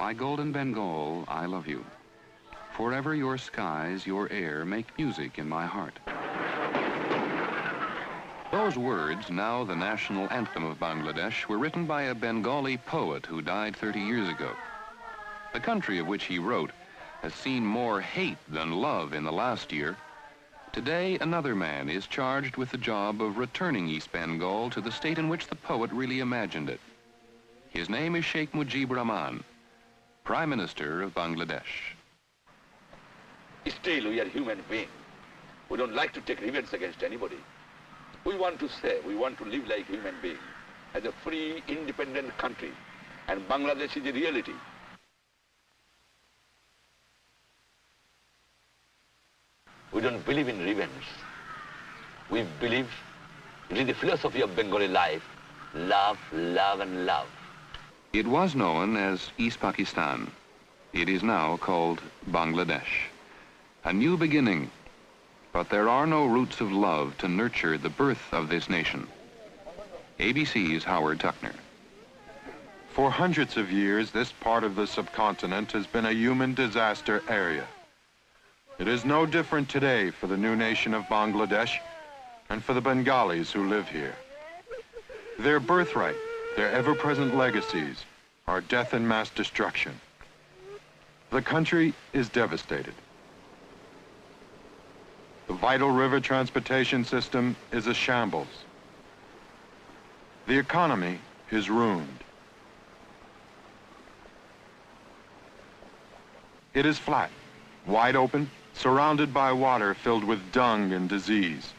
My golden Bengal, I love you. Forever your skies, your air make music in my heart. Those words, now the national anthem of Bangladesh, were written by a Bengali poet who died 30 years ago. The country of which he wrote has seen more hate than love in the last year. Today, another man is charged with the job of returning East Bengal to the state in which the poet really imagined it. His name is Sheikh Mujib Rahman, Prime Minister of Bangladesh. Still, we are human beings. We don't like to take revenge against anybody. We want to say, we want to live like human beings, as a free, independent country. And Bangladesh is a reality. We don't believe in revenge. We believe it is the philosophy of Bengali life. Love, love, and love. It was known as East Pakistan. It is now called Bangladesh. A new beginning, but there are no roots of love to nurture the birth of this nation. ABC's Howard Tuckner. For hundreds of years, this part of the subcontinent has been a human disaster area. It is no different today for the new nation of Bangladesh and for the Bengalis who live here. Their birthright, their ever-present legacies, are death and mass destruction. The country is devastated. The vital river transportation system is a shambles. The economy is ruined. It is flat, wide open, surrounded by water filled with dung and disease.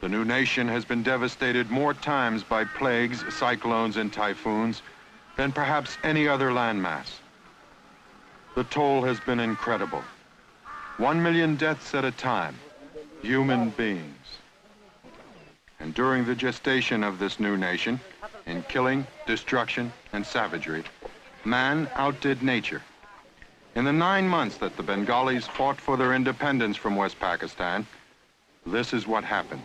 The new nation has been devastated more times by plagues, cyclones, and typhoons than perhaps any other landmass. The toll has been incredible. One million deaths at a time, human beings. And during the gestation of this new nation, in killing, destruction, and savagery, man outdid nature. In the nine months that the Bengalis fought for their independence from West Pakistan, this is what happened.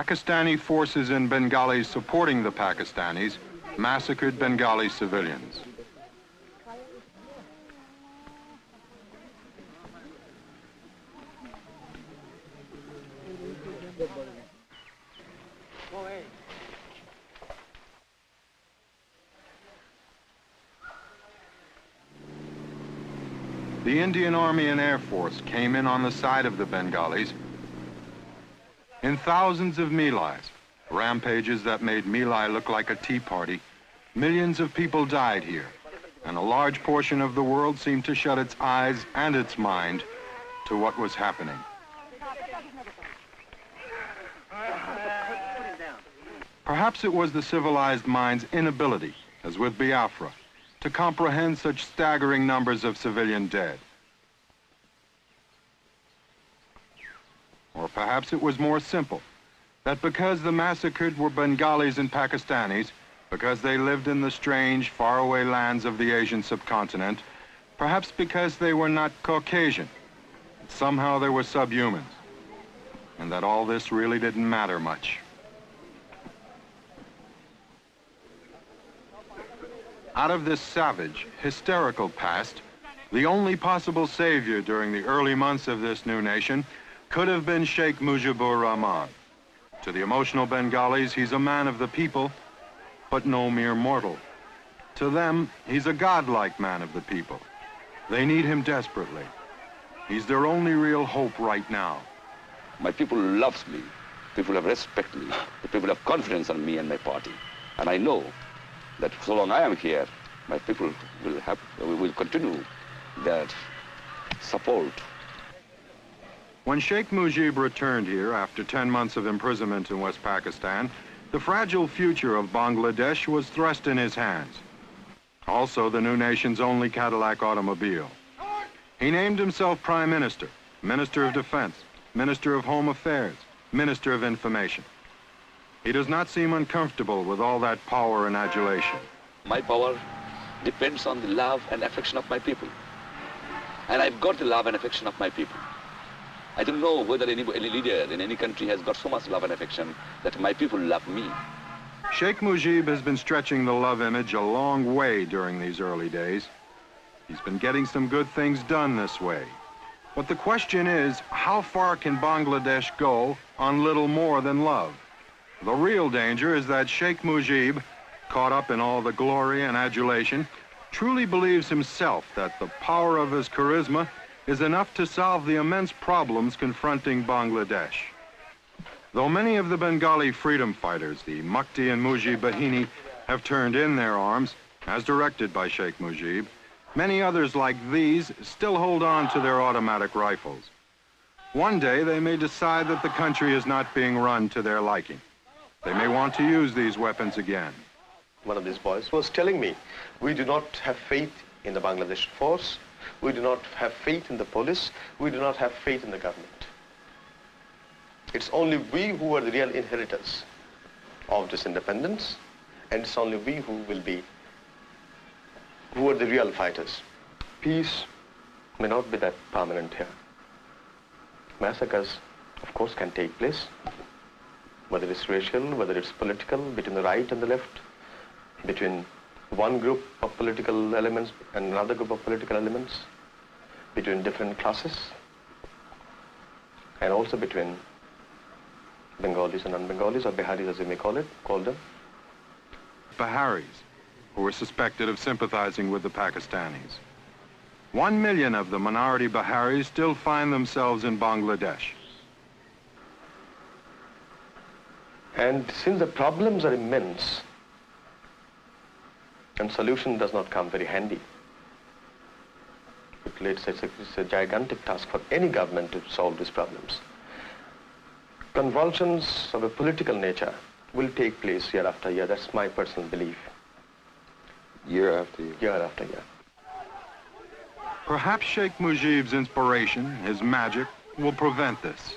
Pakistani forces in Bengali supporting the Pakistanis massacred Bengali civilians. The Indian Army and Air Force came in on the side of the Bengalis in thousands of My Lais, rampages that made My Lai look like a tea party, millions of people died here, and a large portion of the world seemed to shut its eyes and its mind to what was happening. Perhaps it was the civilized mind's inability, as with Biafra, to comprehend such staggering numbers of civilian dead. Or perhaps it was more simple, that because the massacred were Bengalis and Pakistanis, because they lived in the strange, faraway lands of the Asian subcontinent, perhaps because they were not Caucasian, somehow they were subhumans, and that all this really didn't matter much. Out of this savage, hysterical past, the only possible savior during the early months of this new nation could have been Sheikh Mujibur Rahman. To the emotional Bengalis, he's a man of the people, but no mere mortal. To them, he's a godlike man of the people. They need him desperately. He's their only real hope right now. My people loves me. People have respect me. The people have confidence in me and my party. And I know that so long I am here, my people will have, will continue that support when Sheikh Mujib returned here after 10 months of imprisonment in West Pakistan, the fragile future of Bangladesh was thrust in his hands. Also the new nation's only Cadillac automobile. He named himself Prime Minister, Minister of Defense, Minister of Home Affairs, Minister of Information. He does not seem uncomfortable with all that power and adulation. My power depends on the love and affection of my people. And I've got the love and affection of my people. I don't know whether any, any leader in any country has got so much love and affection that my people love me. Sheikh Mujib has been stretching the love image a long way during these early days. He's been getting some good things done this way. But the question is, how far can Bangladesh go on little more than love? The real danger is that Sheikh Mujib, caught up in all the glory and adulation, truly believes himself that the power of his charisma is enough to solve the immense problems confronting Bangladesh. Though many of the Bengali freedom fighters, the Mukti and Mujib Bahini, have turned in their arms, as directed by Sheikh Mujib, many others like these still hold on to their automatic rifles. One day they may decide that the country is not being run to their liking. They may want to use these weapons again. One of these boys was telling me, we do not have faith in the Bangladesh force, we do not have faith in the police, we do not have faith in the government. It's only we who are the real inheritors of this independence, and it's only we who will be, who are the real fighters. Peace may not be that permanent here. Massacres, of course, can take place, whether it's racial, whether it's political, between the right and the left, between one group of political elements and another group of political elements, between different classes, and also between Bengalis and non-Bengalis, or Biharis as you may call it, call them. Biharis, who were suspected of sympathizing with the Pakistanis. One million of the minority Biharis still find themselves in Bangladesh. And since the problems are immense, and solution does not come very handy, it's a, it's a gigantic task for any government to solve these problems convulsions of a political nature will take place year after year. That's my personal belief. Year after year? Year after year. Perhaps Sheikh Mujib's inspiration, his magic, will prevent this.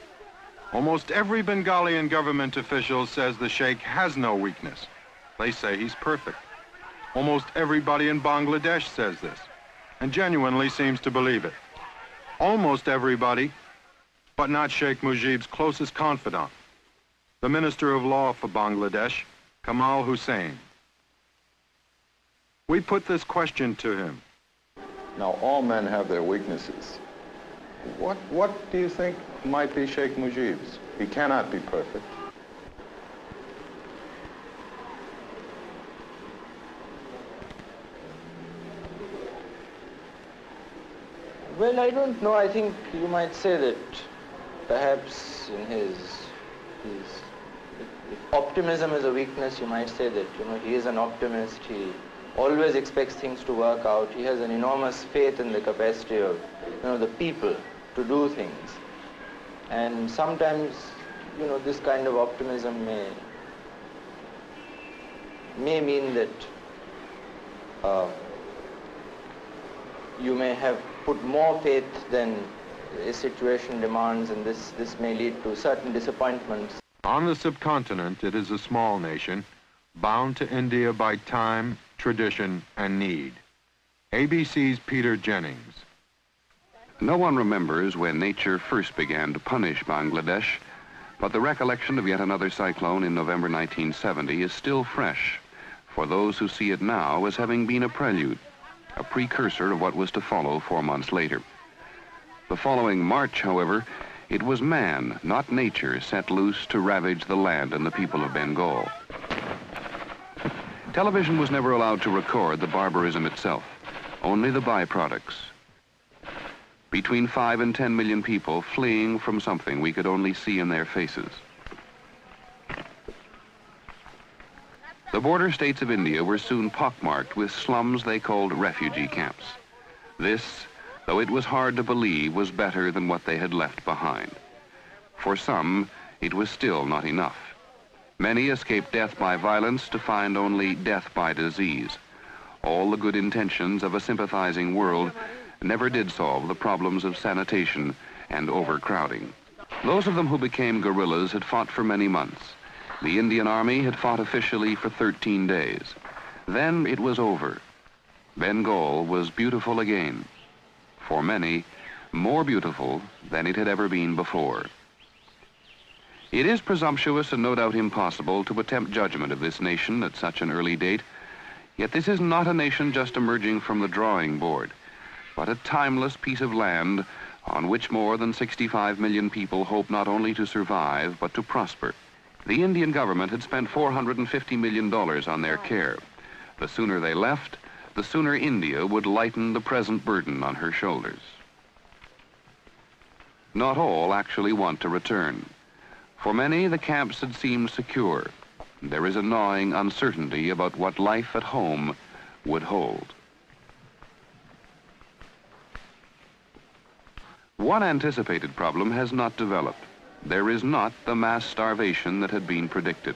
Almost every Bengalian government official says the Sheikh has no weakness. They say he's perfect. Almost everybody in Bangladesh says this, and genuinely seems to believe it. Almost everybody but not Sheikh Mujib's closest confidant, the Minister of Law for Bangladesh, Kamal Hossain. We put this question to him. Now, all men have their weaknesses. What, what do you think might be Sheikh Mujib's? He cannot be perfect. Well, I don't know. I think you might say that perhaps in his, his if optimism is a weakness, you might say that you know he is an optimist. He always expects things to work out. He has an enormous faith in the capacity of you know the people to do things. And sometimes you know this kind of optimism may may mean that uh, you may have put more faith than a situation demands, and this, this may lead to certain disappointments. On the subcontinent, it is a small nation, bound to India by time, tradition, and need. ABC's Peter Jennings. No one remembers when nature first began to punish Bangladesh, but the recollection of yet another cyclone in November 1970 is still fresh for those who see it now as having been a prelude, a precursor of what was to follow four months later. The following March, however, it was man, not nature, set loose to ravage the land and the people of Bengal. Television was never allowed to record the barbarism itself, only the byproducts. Between five and ten million people fleeing from something we could only see in their faces. The border states of India were soon pockmarked with slums they called refugee camps. This though it was hard to believe was better than what they had left behind. For some, it was still not enough. Many escaped death by violence to find only death by disease. All the good intentions of a sympathizing world never did solve the problems of sanitation and overcrowding. Those of them who became guerrillas had fought for many months. The Indian Army had fought officially for 13 days. Then it was over. Bengal was beautiful again. for many, more beautiful than it had ever been before. It is presumptuous and no doubt impossible to attempt judgment of this nation at such an early date, yet this is not a nation just emerging from the drawing board, but a timeless piece of land on which more than 65 million people hope not only to survive, but to prosper. The Indian government had spent $450 million on their care. The sooner they left, the sooner India would lighten the present burden on her shoulders. Not all actually want to return. For many, the camps had seemed secure. There is a gnawing uncertainty about what life at home would hold. One anticipated problem has not developed. There is not the mass starvation that had been predicted.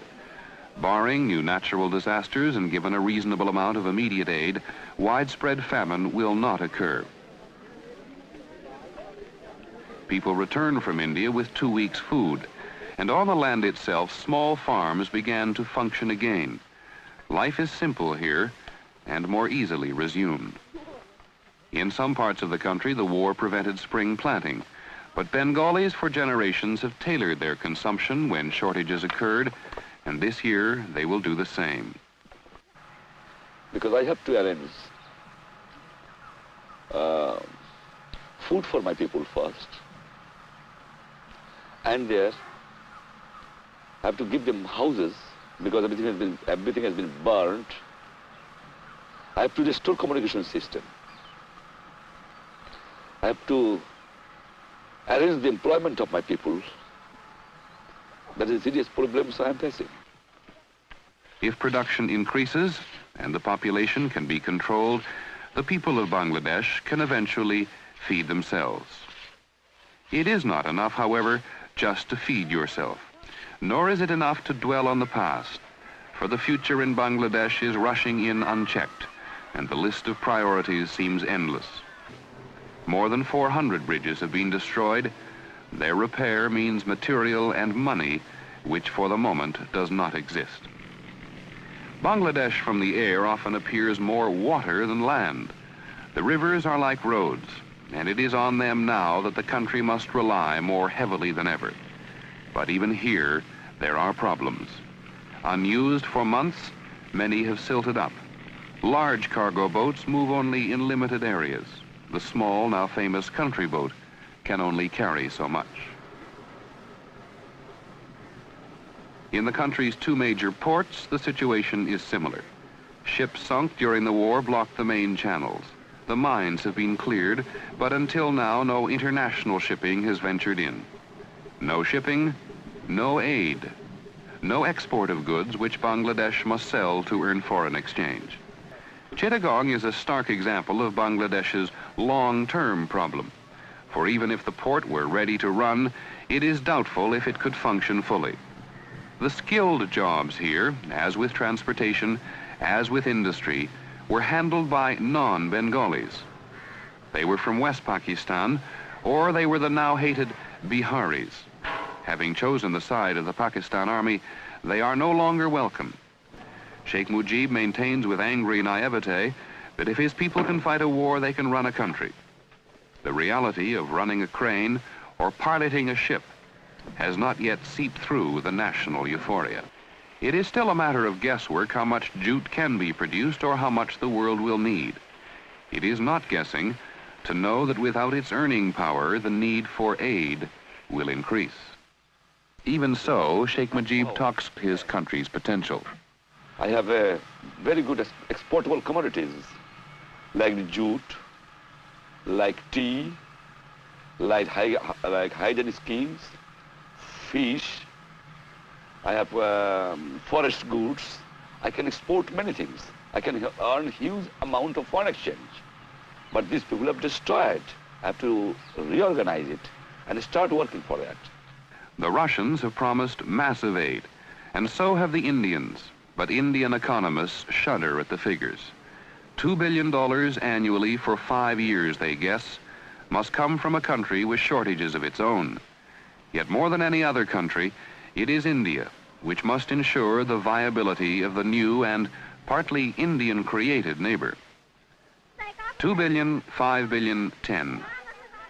Barring new natural disasters and given a reasonable amount of immediate aid, widespread famine will not occur. People return from India with two weeks' food, and on the land itself, small farms began to function again. Life is simple here and more easily resumed. In some parts of the country, the war prevented spring planting, but Bengalis for generations have tailored their consumption when shortages occurred, and this year they will do the same. Because I have to arrange uh, food for my people first, and there I have to give them houses because everything has been, everything has been burnt. I have to restore communication system. I have to arrange the employment of my people. That is serious problems I am facing. If production increases and the population can be controlled, the people of Bangladesh can eventually feed themselves. It is not enough, however, just to feed yourself. Nor is it enough to dwell on the past, for the future in Bangladesh is rushing in unchecked, and the list of priorities seems endless. More than 400 bridges have been destroyed. Their repair means material and money, which for the moment does not exist. Bangladesh from the air often appears more water than land. The rivers are like roads, and it is on them now that the country must rely more heavily than ever. But even here, there are problems. Unused for months, many have silted up. Large cargo boats move only in limited areas. The small, now famous country boat can only carry so much. In the country's two major ports, the situation is similar. Ships sunk during the war blocked the main channels. The mines have been cleared, but until now, no international shipping has ventured in. No shipping, no aid, no export of goods which Bangladesh must sell to earn foreign exchange. Chittagong is a stark example of Bangladesh's long-term problem. For even if the port were ready to run, it is doubtful if it could function fully. The skilled jobs here, as with transportation, as with industry, were handled by non-Bengalis. They were from West Pakistan, or they were the now hated Biharis. Having chosen the side of the Pakistan army, they are no longer welcome. Sheikh Mujib maintains with angry naivete that if his people can fight a war, they can run a country. The reality of running a crane or piloting a ship has not yet seeped through the national euphoria. It is still a matter of guesswork how much jute can be produced or how much the world will need. It is not guessing to know that without its earning power, the need for aid will increase. Even so, Sheikh Mujib oh. talks his country's potential. I have a very good exportable commodities like jute, like tea, like, hy like hygiene fish. I have um, forest goods. I can export many things. I can earn huge amount of foreign exchange. But these people have destroyed. I have to reorganize it and start working for that. The Russians have promised massive aid, and so have the Indians, but Indian economists shudder at the figures. $2 billion annually for five years, they guess, must come from a country with shortages of its own. Yet more than any other country, it is India, which must ensure the viability of the new and partly Indian-created neighbor. 2 billion, 5 billion, 10.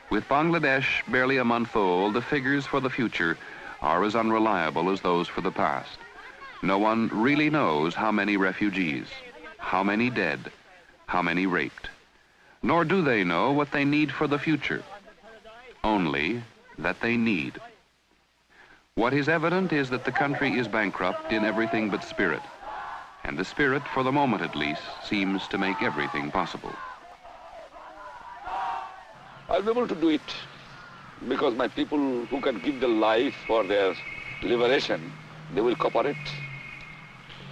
With Bangladesh barely a month old, the figures for the future are as unreliable as those for the past. No one really knows how many refugees, how many dead, how many raped. Nor do they know what they need for the future. Only that they need. What is evident is that the country is bankrupt in everything but spirit. And the spirit, for the moment at least, seems to make everything possible. I'll be able to do it because my people who can give their life for their liberation, they will cooperate.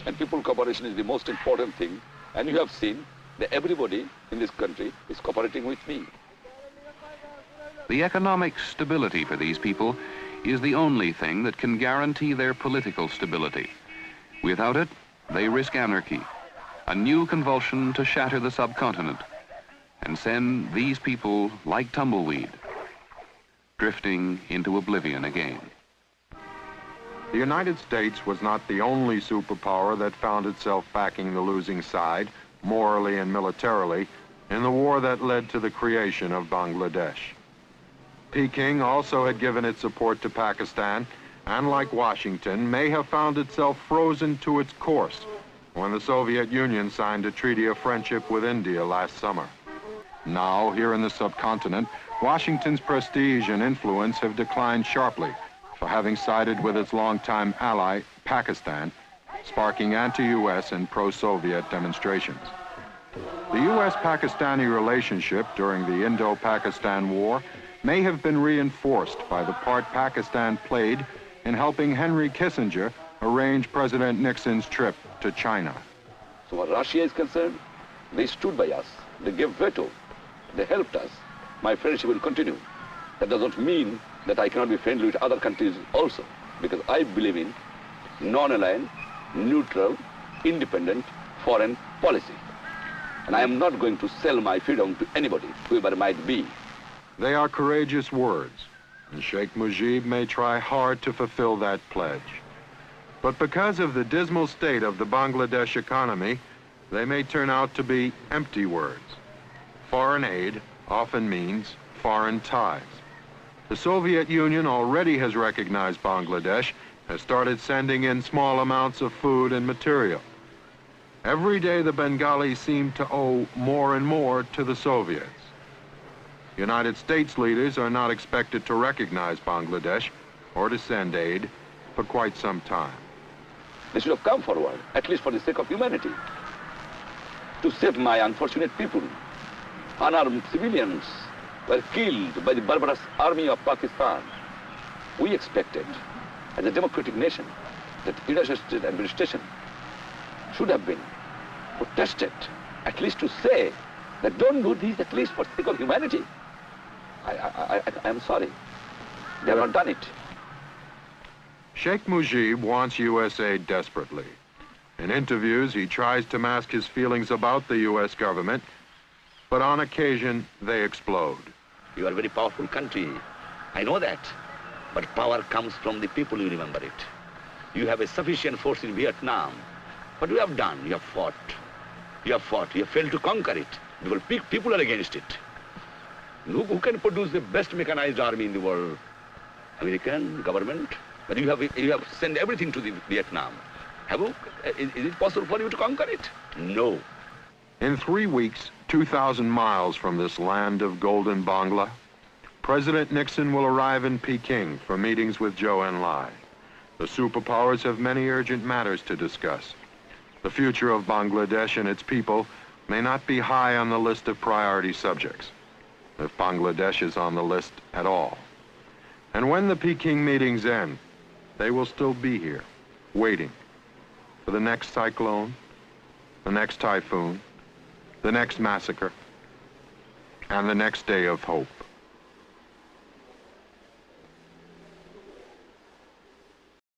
And people cooperation is the most important thing. And you have seen that everybody in this country is cooperating with me. The economic stability for these people is the only thing that can guarantee their political stability. Without it, they risk anarchy, a new convulsion to shatter the subcontinent and send these people like tumbleweed, drifting into oblivion again. The United States was not the only superpower that found itself backing the losing side, morally and militarily, in the war that led to the creation of Bangladesh. Peking also had given its support to Pakistan, and like Washington, may have found itself frozen to its course when the Soviet Union signed a treaty of friendship with India last summer. Now, here in the subcontinent, Washington's prestige and influence have declined sharply for having sided with its longtime ally, Pakistan, sparking anti-U.S. and pro-Soviet demonstrations. The U.S.-Pakistani relationship during the Indo-Pakistan War may have been reinforced by the part Pakistan played in helping Henry Kissinger arrange President Nixon's trip to China. So what Russia is concerned, they stood by us. They gave veto. They helped us. My friendship will continue. That does not mean that I cannot be friendly with other countries also, because I believe in non-aligned, neutral, independent foreign policy. And I am not going to sell my freedom to anybody, whoever it might be. They are courageous words, and Sheikh Mujib may try hard to fulfill that pledge. But because of the dismal state of the Bangladesh economy, they may turn out to be empty words. Foreign aid often means foreign ties. The Soviet Union already has recognized Bangladesh, has started sending in small amounts of food and material. Every day the Bengalis seem to owe more and more to the Soviets. United States leaders are not expected to recognize Bangladesh or to send aid for quite some time. They should have come forward, at least for the sake of humanity, to save my unfortunate people. Unarmed civilians were killed by the barbarous army of Pakistan. We expected, as a democratic nation, that United administration should have been protested, at least to say that don't do this at least for sake of humanity. I, I, I, I am sorry. They have not done it. Sheikh Mujib wants USA desperately. In interviews, he tries to mask his feelings about the U.S. government, but on occasion, they explode. You are a very powerful country. I know that. But power comes from the people, you remember it. You have a sufficient force in Vietnam. What you have done? You have fought. You have fought. You have failed to conquer it. People, people are against it. Who, who can produce the best mechanized army in the world? American government. But you have, you have sent everything to the Vietnam. Have you, is, is it possible for you to conquer it? No. In three weeks, 2,000 miles from this land of golden Bangla, President Nixon will arrive in Peking for meetings with Zhou Enlai. The superpowers have many urgent matters to discuss. The future of Bangladesh and its people may not be high on the list of priority subjects if Bangladesh is on the list at all. And when the Peking meetings end, they will still be here, waiting for the next cyclone, the next typhoon, the next massacre, and the next day of hope.